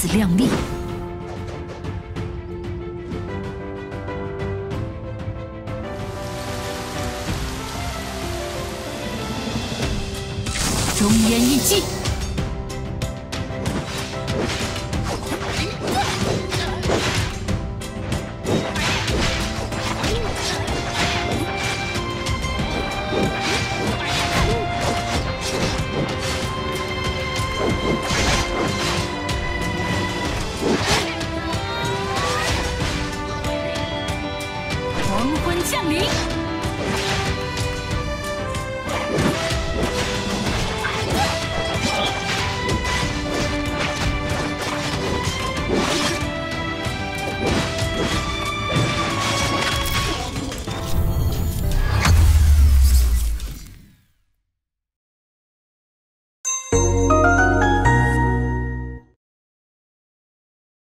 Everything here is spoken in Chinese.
自量力，终焉一击。魂降临。